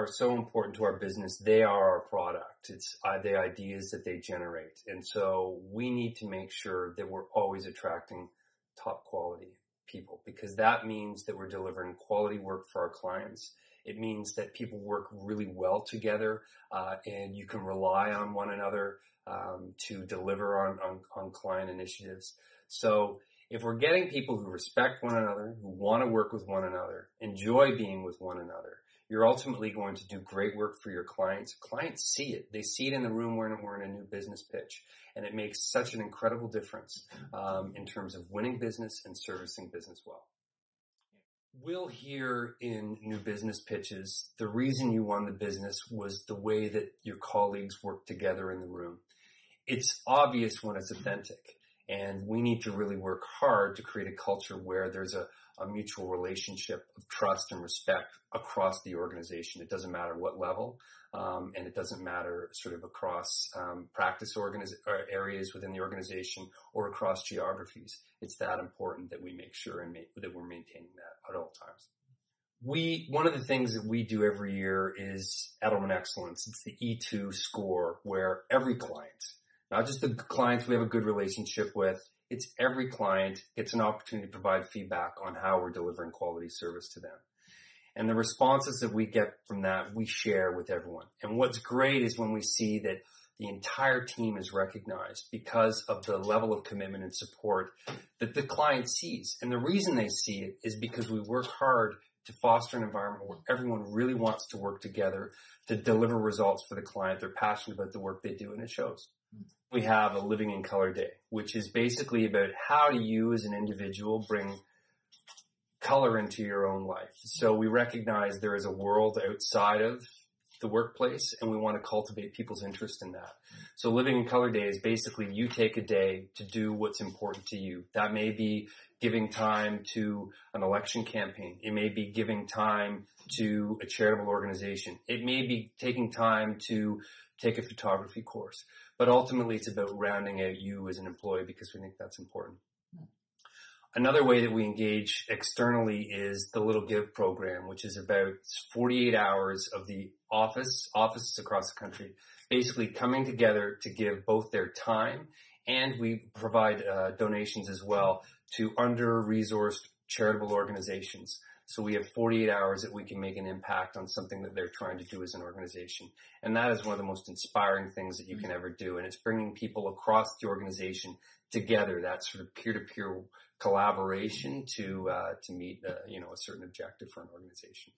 are so important to our business. They are our product. It's uh, the ideas that they generate. And so we need to make sure that we're always attracting top quality people because that means that we're delivering quality work for our clients. It means that people work really well together uh, and you can rely on one another um, to deliver on, on, on client initiatives. So if we're getting people who respect one another, who want to work with one another, enjoy being with one another, you're ultimately going to do great work for your clients. Clients see it. They see it in the room when we're in a new business pitch. And it makes such an incredible difference um, in terms of winning business and servicing business well. We'll hear in new business pitches, the reason you won the business was the way that your colleagues worked together in the room. It's obvious when it's authentic. And we need to really work hard to create a culture where there's a, a mutual relationship of trust and respect across the organization. It doesn't matter what level, um, and it doesn't matter sort of across um, practice organiz- areas within the organization or across geographies. It's that important that we make sure and make, that we're maintaining that at all times. We one of the things that we do every year is Edelman Excellence. It's the E2 score where every client not just the clients we have a good relationship with. It's every client gets an opportunity to provide feedback on how we're delivering quality service to them. And the responses that we get from that, we share with everyone. And what's great is when we see that the entire team is recognized because of the level of commitment and support that the client sees. And the reason they see it is because we work hard to foster an environment where everyone really wants to work together to deliver results for the client. They're passionate about the work they do and it shows mm-hmm. we have a Living in Color Day, which is basically about how do you as an individual bring color into your own life. So we recognize there is a world outside of the workplace and we want to cultivate people's interest in that. So Living in Color Day is basically you take a day to do what's important to you. That may be giving time to an election campaign. It may be giving time to a charitable organization. It may be taking time to take a photography course. But ultimately, it's about rounding out you as an employee because we think that's important. Another way that we engage externally is the Little Give program, which is about 48 hours of the office, offices across the country, basically coming together to give both their time and we provide uh, donations as well to under-resourced charitable organizations. So we have 48 hours that we can make an impact on something that they're trying to do as an organization. And that is one of the most inspiring things that you can ever do. And it's bringing people across the organization together, that sort of peer-to-peer collaboration to, uh, to meet, uh, you know, a certain objective for an organization.